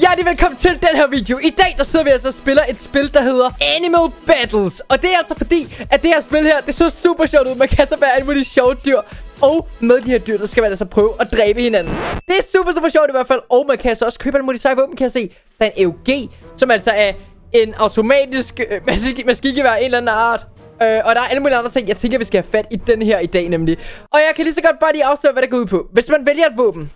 Hjertelig velkommen til den her video. I dag der sidder vi altså og spiller et spil, der hedder Animal Battles. Og det er altså fordi, at det her spil her, det så super sjovt ud. Man kan så være alle mulige sjove dyr. Og med de her dyr, der skal man altså prøve at dræbe hinanden. Det er super, super sjovt i hvert fald. Og man kan altså også købe alle mulige seje våben, kan jeg se. Der er en EUG, som altså er en automatisk øh, maskingevær af en eller anden art. Øh, og der er alle mulige andre ting, jeg tænker, vi skal have fat i den her i dag nemlig. Og jeg kan lige så godt bare lige afsløre, hvad det går ud på. Hvis man vælger et våben,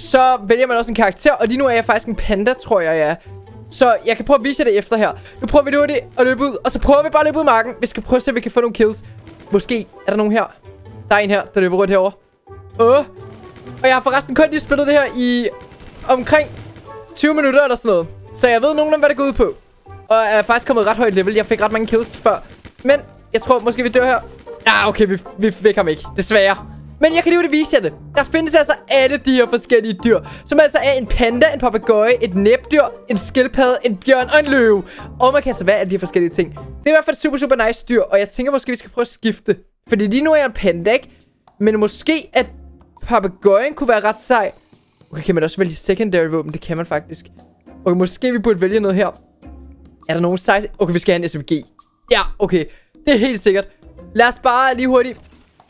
så vælger man også en karakter. Og lige nu er jeg faktisk en panda, tror jeg, ja. Så jeg kan prøve at vise jer det efter her. Nu prøver vi nu det at løbe ud. Og så prøver vi bare at løbe ud i marken. Vi skal prøve at se, om vi kan få nogle kills. Måske er der nogen her. Der er en her, der løber rundt herover. Åh. Og jeg har forresten kun lige spillet det her i omkring 20 minutter eller sådan noget. Så jeg ved nogenlunde, hvad det går ud på. Og jeg er faktisk kommet ret højt level. Jeg fik ret mange kills før. Men jeg tror måske, vi dør her. Ah, okay, vi, vi fik ham ikke. Desværre. Men jeg kan lige vise jer det. Der findes altså alle de her forskellige dyr. Som altså er en panda, en papegøje, et næbdyr, en skildpadde, en bjørn og en løve. Og man kan altså være alle de her forskellige ting. Det er i hvert fald super, super nice dyr. Og jeg tænker måske, vi skal prøve at skifte. Fordi lige nu er jeg en panda, ikke? Men måske at papegøjen kunne være ret sej. Okay, kan man også vælge secondary våben? Det kan man faktisk. Okay, måske vi burde vælge noget her. Er der nogen sej? Okay, vi skal have en SMG. Ja, okay. Det er helt sikkert. Lad os bare lige hurtigt.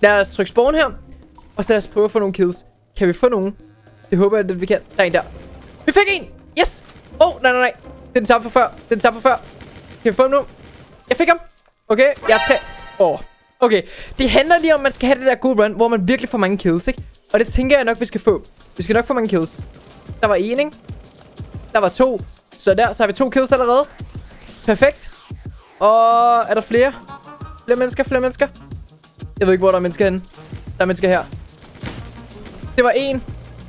Lad os trykke spawn her. Og så lad os prøve at få nogle kills. Kan vi få nogen? Det håber jeg, at vi kan. Der er en der. Vi fik en! Yes! Åh, oh, nej, nej, nej. Det er den samme for før. Det er den samme for før. Kan vi få ham nu? Jeg fik ham. Okay, jeg er tre. Åh. Oh. Okay, det handler lige om, at man skal have det der gode run, hvor man virkelig får mange kills, ikke? Og det tænker jeg nok, vi skal få. Vi skal nok få mange kills. Der var en, ikke? Der var to. Så der, så har vi to kills allerede. Perfekt. Og er der flere? Flere mennesker, flere mennesker. Jeg ved ikke, hvor der er mennesker henne. Der er mennesker her. Det var en.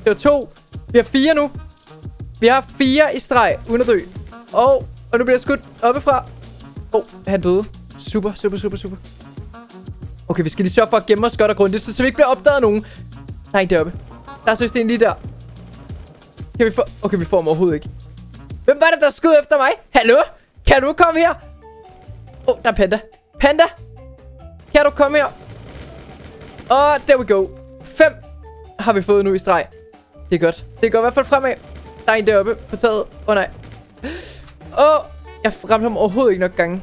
Det var to. Vi har fire nu. Vi har fire i streg, uden at dø. Og, og nu bliver jeg skudt oppefra. Åh, oh, han døde. Super, super, super, super. Okay, vi skal lige sørge for at gemme os godt og grundigt, så, så vi ikke bliver opdaget af nogen. Der er en deroppe. Der er seriøst en lige der. Kan vi få... Okay, vi får ham overhovedet ikke. Hvem var det, der skød efter mig? Hallo? Kan du komme her? Åh, oh, der er Panda. Panda! Kan du komme her? Og oh, there we go. Har vi fået nu i streg. Det er godt. Det går i hvert fald fremad. Der er en deroppe på taget. Åh oh, nej. Åh, oh, jeg ramte ham overhovedet ikke nok gange.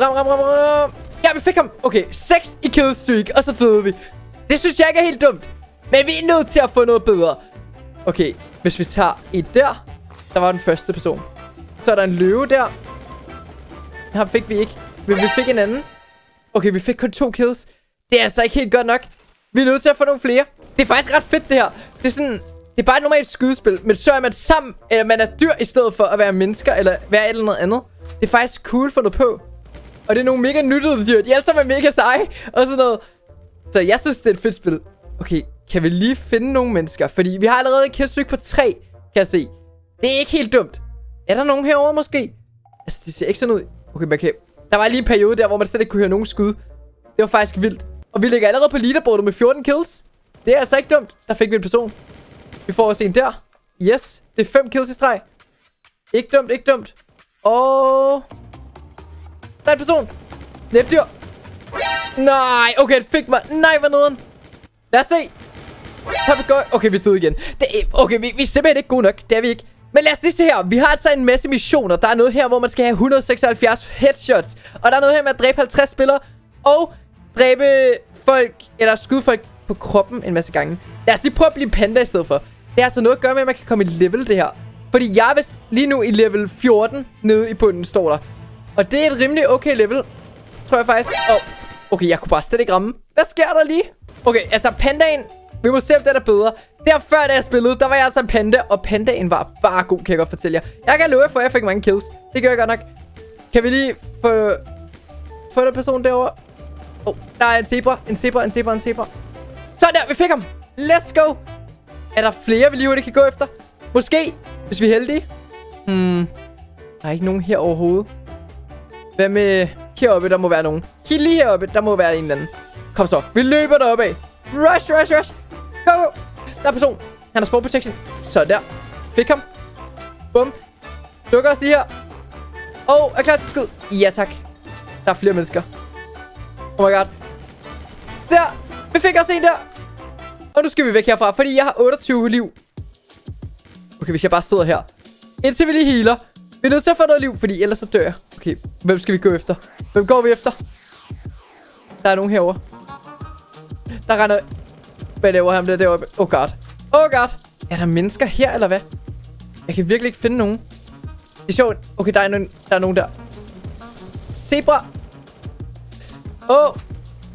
Ram, ram, ram, ram. Ja, vi fik ham. Okay, 6 i kill streak, og så døde vi. Det synes jeg ikke er helt dumt. Men vi er nødt til at få noget bedre. Okay, hvis vi tager et der. Der var den første person. Så er der en løve der. Ham fik vi ikke. Men vi fik en anden. Okay, vi fik kun to kills. Det er altså ikke helt godt nok. Vi er nødt til at få nogle flere. Det er faktisk ret fedt, det her. Det er sådan... Det er bare et normalt skydespil, men så er man sammen, eller man er dyr i stedet for at være mennesker, eller være et eller noget andet. Det er faktisk cool for noget på. Og det er nogle mega nyttede dyr. De er alle sammen mega seje, og sådan noget. Så jeg synes, det er et fedt spil. Okay, kan vi lige finde nogle mennesker? Fordi vi har allerede et killstreak på tre, kan jeg se. Det er ikke helt dumt. Er der nogen herover måske? Altså, det ser ikke sådan ud. Okay, man kan... Der var lige en periode der, hvor man slet ikke kunne høre nogen skud. Det var faktisk vildt. Og vi ligger allerede på leaderboardet med 14 kills. Det er altså ikke dumt. Der fik vi en person. Vi får også en der. Yes. Det er 5 kills i streg. Ikke dumt, ikke dumt. Og... Der er en person. Næbdyr. Nej, okay, det fik mig. Nej, hvad nederen. Lad os se. Papagøj. Okay, vi er døde igen. Det er, okay, vi, vi er simpelthen ikke gode nok. Det er vi ikke. Men lad os lige se her. Vi har altså en masse missioner. Der er noget her, hvor man skal have 176 headshots. Og der er noget her med at dræbe 50 spillere. Og dræbe folk, eller skyde folk på kroppen en masse gange. Lad os lige prøve at blive panda i stedet for. Det er altså noget at gøre med, at man kan komme i level, det her. Fordi jeg er vist lige nu i level 14 nede i bunden, står der. Og det er et rimelig okay level, tror jeg faktisk. Oh, okay, jeg kunne bare slet ikke ramme. Hvad sker der lige? Okay, altså pandaen, vi må se, om det er bedre. Der før, da jeg spillede, der var jeg altså en panda, og pandaen var bare god, kan jeg godt fortælle jer. Jeg kan love jer, for jeg fik mange kills. Det gør jeg godt nok. Kan vi lige få, få den person derovre? Oh, der er en zebra, en zebra, en zebra, en zebra. Så der, vi fik ham. Let's go. Er der flere, vi lige hurtigt kan gå efter? Måske, hvis vi er heldige. Hmm. Der er ikke nogen her overhovedet. Hvad med heroppe? Der må være nogen. Helt lige heroppe, der må være en eller anden. Kom så, vi løber deroppe af. Rush, rush, rush. Go, go. Der er person. Han har sport protection. Så der. Fik ham. Bum. Lukker os lige her. Og oh, er klar til skud. Ja, tak. Der er flere mennesker. Oh my god. Der. Vi fik også en der. Og nu skal vi væk herfra, fordi jeg har 28 liv. Okay, hvis jeg bare sidder her. Indtil vi lige healer. Vi er nødt til at få noget liv, fordi ellers så dør jeg. Okay, hvem skal vi gå efter? Hvem går vi efter? Der er nogen herovre. Der render... Hvad laver han der deroppe? Oh god. Oh god. Er der mennesker her, eller hvad? Jeg kan virkelig ikke finde nogen. Det er sjovt. Okay, der er nogen der. Er nogen der. Zebra. Åh. Oh,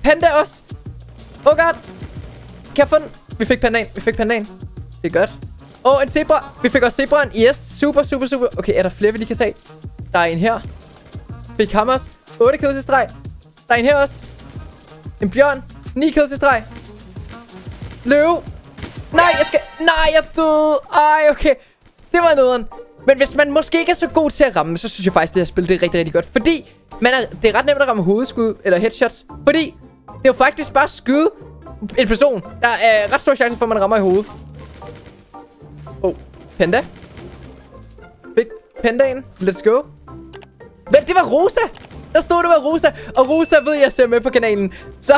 panda også. Oh god. Kan jeg få den? Vi fik pandan. Vi fik pandan. Det er godt. Åh, oh, en zebra. Vi fik også zebraen. Yes. Super, super, super. Okay, er der flere, vi lige kan tage? Der er en her. Fik ham også. 8 kills i streg. Der er en her også. En bjørn. 9 kills i streg. Løve. Nej, jeg skal... Nej, jeg døde. Ej, okay. Det var noget. Men hvis man måske ikke er så god til at ramme, så synes jeg faktisk, at det her spil det er rigtig, rigtig godt. Fordi man er, det er ret nemt at ramme hovedskud eller headshots. Fordi det er jo faktisk bare at skyde en person. Der er ret stor chance for, at man rammer i hovedet. Oh, panda. Big pandaen. Let's go. Men det var Rosa. Der stod, det var Rosa. Og Rosa ved, jeg ser med på kanalen. Så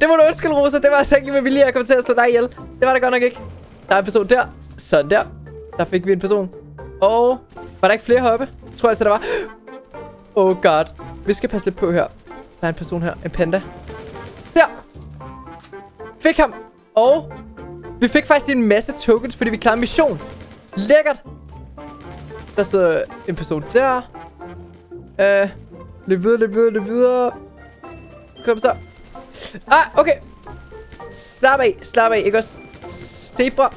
det må du undskylde, Rosa. Det var altså ikke med vilje, jeg kom til at slå dig ihjel. Det var det godt nok ikke. Der er en person der. Sådan der. Der fik vi en person. Og var der ikke flere heroppe? Jeg tror altså, der var. Oh god. Vi skal passe lidt på her. Der er en person her. En panda. Der. Fik ham. Og vi fik faktisk en masse tokens, fordi vi klarede mission. Lækkert. Der sidder en person der. Øh. Løb videre, løb videre, løb videre. Kom så. Ah, okay. Slap af, slap af, ikke også? Zebra.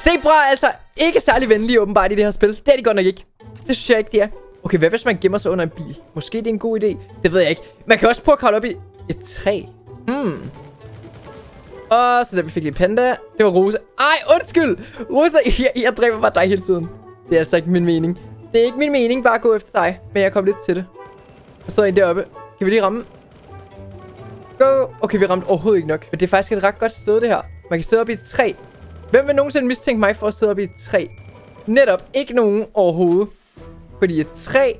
Zebra altså ikke særlig venlige åbenbart i det her spil. Det er de godt nok ikke. Det synes jeg ikke, de er. Okay, hvad hvis man gemmer sig under en bil? Måske det er en god idé. Det ved jeg ikke. Man kan også prøve at kravle op i et træ. Hmm. Og så der vi fik lige panda. Det var Rosa. Ej, undskyld. Rosa, jeg, jeg dræber bare dig hele tiden. Det er altså ikke min mening. Det er ikke min mening bare at gå efter dig. Men jeg kom lidt til det. Og så en deroppe. Kan vi lige ramme? Go. Okay, vi ramte overhovedet ikke nok. Men det er faktisk et ret godt sted, det her. Man kan sidde op i et træ. Hvem vil nogensinde mistænke mig for at sidde op i et træ? Netop ikke nogen overhovedet. Fordi et træ,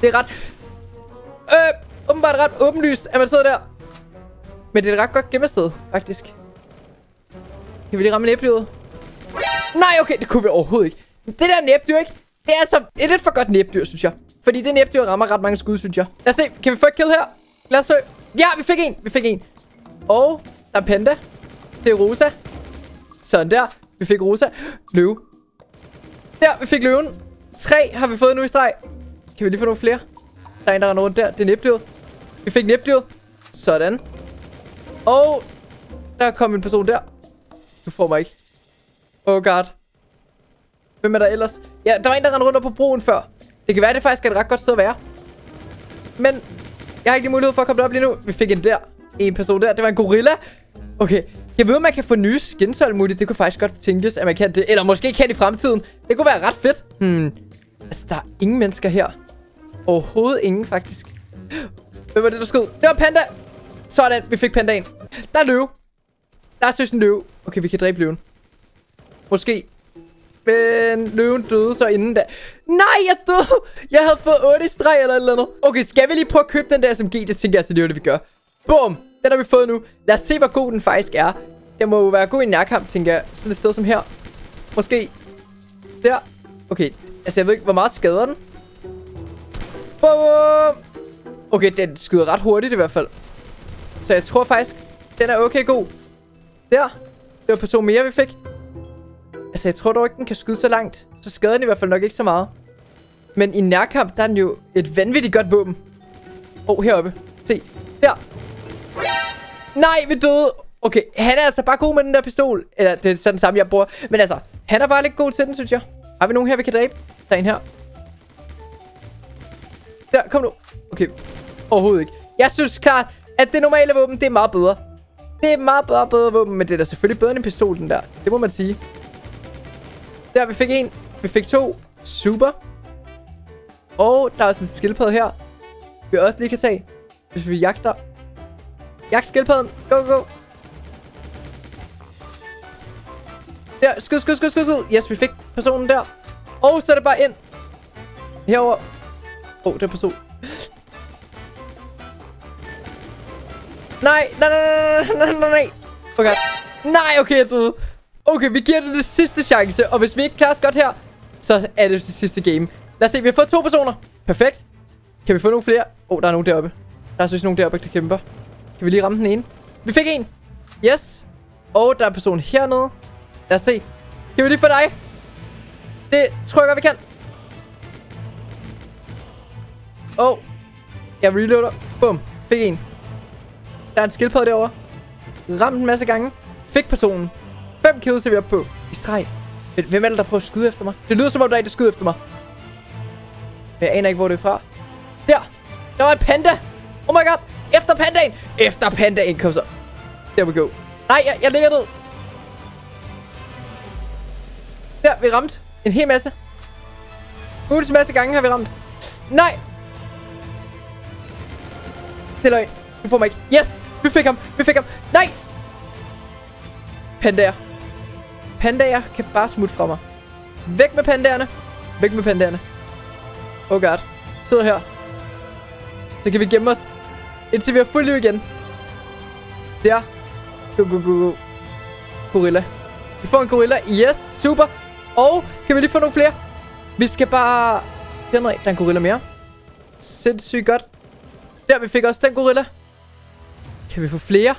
det er ret... Øh, åbenbart ret åbenlyst, at man sidder der. Men det er et ret godt gemmested, faktisk. Kan vi lige ramme næbdyret? Nej, okay, det kunne vi overhovedet ikke. Det der næbdyr, ikke? Det er altså et lidt for godt næbdyr, synes jeg. Fordi det næbdyr rammer ret mange skud, synes jeg. Lad os se, kan vi få et kill her? Lad os se. Ja, vi fik en, vi fik en. Og der er panda. Det er Rosa. Sådan der. Vi fik Rosa. Løve. Der, vi fik løven. Tre har vi fået nu i streg. Kan vi lige få nogle flere? Der er en, der render rundt der. Det er næbdyret. Vi fik næbdyret. Sådan. Og der kom en person der. Du får mig ikke. Oh god. Hvem er der ellers? Ja, der var en, der rendte rundt på broen før. Det kan være, det faktisk er et ret godt sted at være. Men jeg har ikke lige mulighed for at komme op lige nu. Vi fik en der. En person der. Det var en gorilla. Okay. Jeg ved, om man kan få nye skins og muligt. Det kunne faktisk godt tænkes, at man kan det. Eller måske kan i fremtiden. Det kunne være ret fedt. Hmm. Altså, der er ingen mennesker her. Overhovedet ingen, faktisk. Hvem var det, der skød? Det var panda. Sådan, vi fik pandaen. Der er løve. Der er søs en løve. Okay, vi kan dræbe løven. Måske. Men løven døde så inden da. Nej, jeg døde. Jeg havde fået 8 i streg eller eller andet. Okay, skal vi lige prøve at købe den der SMG? Det tænker jeg altså, det er det, vi gør. Bum. Den har vi fået nu. Lad os se, hvor god den faktisk er. Den må jo være god i nærkamp, tænker jeg. Sådan et sted som her. Måske. Der. Okay. Altså, jeg ved ikke, hvor meget skader den. Bum. Okay, den skyder ret hurtigt i hvert fald. Så jeg tror faktisk, den er okay god. Der. Det var person mere, vi fik. Altså, jeg tror dog ikke, den kan skyde så langt. Så skader den i hvert fald nok ikke så meget. Men i nærkamp, der er den jo et vanvittigt godt våben. Åh, oh, heroppe. Se. Der. Nej, vi døde. Okay, han er altså bare god med den der pistol. Eller, det er sådan samme, jeg bruger. Men altså, han er bare lidt god til den, synes jeg. Har vi nogen her, vi kan dræbe? Der er en her. Der, kom nu. Okay, overhovedet ikke. Jeg synes klart, at det normale våben, det er meget bedre. Det er meget bedre, bedre våben, men det er da selvfølgelig bedre end en pistol, den der. Det må man sige. Der, vi fik en. Vi fik to. Super. Og der er også en skildpadde her. Vi også lige kan tage, hvis vi jagter. Jak skildpadden. Go, go. Der, skud, skud, skud, skud, skud. Yes, vi fik personen der. Og så er det bare ind. Herover. Åh, oh, det er person. Nej, nej, nej, nej, nej, nej. Okay. Nej, okay, jeg. Okay, vi giver det det sidste chance. Og hvis vi ikke klarer os godt her, så er det det sidste game. Lad os se, vi har fået to personer. Perfekt. Kan vi få nogle flere? Åh, oh, der er nogen deroppe. Der er synes nogen deroppe, der kæmper. Kan vi lige ramme den ene? Vi fik en. Yes. Og der er en person hernede. Lad os se. Kan vi lige få dig? Det tror jeg godt, vi kan. Åh. Oh. Jeg reloader. Bum. Fik en. Der er en skildpadde derovre. Ramt en masse gange. Fik personen. Fem kills er vi oppe på. I streg. Hvem er det, der prøver at skyde efter mig? Det lyder som om, der er en, der skyder efter mig. Men jeg aner ikke, hvor det er fra. Der. Der var en panda. Oh my god. Efter pandaen. Efter pandaen. Kom så. Der we go. Nej, jeg, jeg ligger ned. Der, vi ramt. En hel masse. Ugens masse gange har vi ramt. Nej. Det løg. løgn. Du får mig ikke. Yes. Vi fik ham. Vi fik ham. Nej. Pandaer. Pandaer kan bare smutte fra mig. Væk med pandaerne. Væk med pandaerne. Oh god. Sidder her. Så kan vi gemme os. Indtil vi har fuld liv igen. Der. Go, go, go, go. Gorilla. Vi får en gorilla. Yes, super. Og kan vi lige få nogle flere? Vi skal bare... Dernede, der er en gorilla mere. Sindssygt godt. Der, vi fik også den gorilla. Kan vi få flere?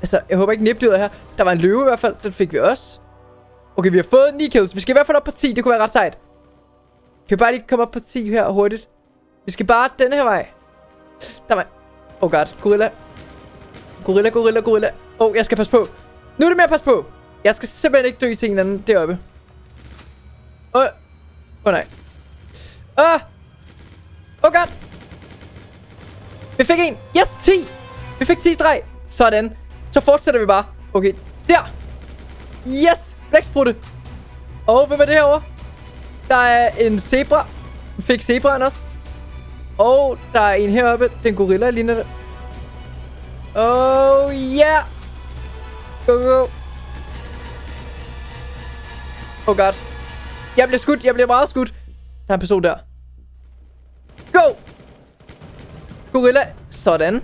Altså, jeg håber ikke nipdyret her. Der var en løve i hvert fald. Den fik vi også. Okay, vi har fået 9 kills. Vi skal i hvert fald op på 10. Det kunne være ret sejt. Kan vi bare lige komme op på 10 her hurtigt? Vi skal bare den her vej. Der var... Oh god, gorilla. Gorilla, gorilla, gorilla. Oh, jeg skal passe på. Nu er det med at passe på. Jeg skal simpelthen ikke dø til en anden deroppe. Åh. Oh. oh, nej. Åh. Oh. oh god. Vi fik en. Yes, 10. Vi fik 10 streg. Sådan. Så fortsætter vi bare. Okay, der. Yes, blæksprutte. Og hvem er det herovre? Der er en zebra. Vi fik zebraen også. Og der er en heroppe. Det er en gorilla, ligner det. Oh, yeah. Go, go, go. Oh god. Jeg bliver skudt. Jeg bliver meget skudt. Der er en person der. Go! Gorilla. Sådan.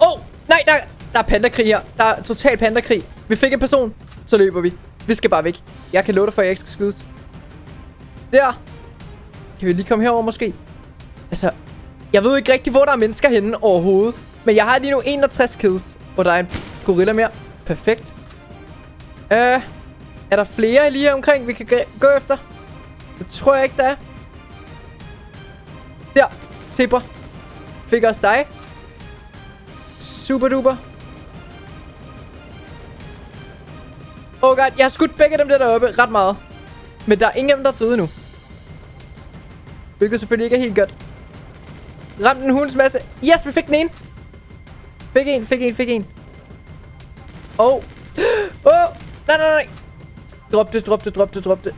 Oh, nej, der, der er pandakrig her. Der er total pandakrig. Vi fik en person. Så løber vi. Vi skal bare væk. Jeg kan love dig for, at jeg ikke skal skydes. Der. Kan vi lige komme herover måske? Altså, jeg ved ikke rigtig, hvor der er mennesker henne overhovedet. Men jeg har lige nu 61 kills. Og der er en gorilla mere. Perfekt. Øh, er der flere lige her omkring, vi kan gå efter? Det tror jeg ikke, der er. Der. Zebra. Fik også dig. Super duper. Oh god, jeg har skudt begge dem der deroppe ret meget. Men der er ingen af dem, der er døde nu. Hvilket selvfølgelig ikke er helt godt. Ramte en hunds masse. Yes, vi fik den ene. Fik en, fik en, fik en. Oh. Oh. Nej, nej, nej. Drop det, drop det, drop det, drop det.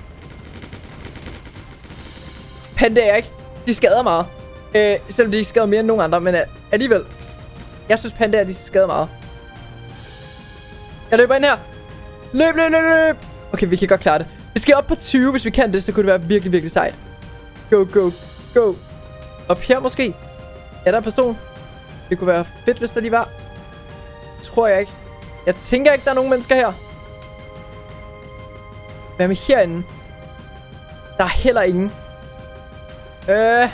Pandaer, ikke? De skader meget. Øh, selvom de skader mere end nogen andre, men øh, alligevel. Jeg synes pandaer, de skader meget. Jeg løber ind her. Løb, løb, løb, løb. Okay, vi kan godt klare det. Vi skal op på 20, hvis vi kan det, så kunne det være virkelig, virkelig sejt. Go, go, go. Op her måske. Er der en person? Det kunne være fedt, hvis der lige var. Tror jeg ikke. Jeg tænker ikke, der er nogen mennesker her. Hvad med herinde? Der er heller ingen. Øh.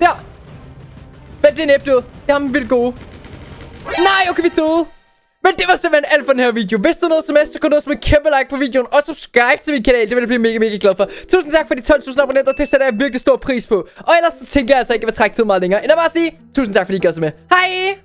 Der. Men det er næbdød. Det er ham vildt gode. Nej, okay, vi døde. Men det var simpelthen alt for den her video. Hvis du noget som helst, så kan du også med kæmpe like på videoen. Og subscribe til min kanal. Det vil jeg blive mega, mega glad for. Tusind tak for de 12.000 abonnenter. Det sætter jeg virkelig stor pris på. Og ellers så tænker jeg altså ikke, at jeg vil trække tid meget længere. End at bare sige, tusind tak fordi I gør så med. Hej!